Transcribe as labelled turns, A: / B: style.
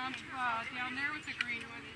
A: down, uh, down there with the green one.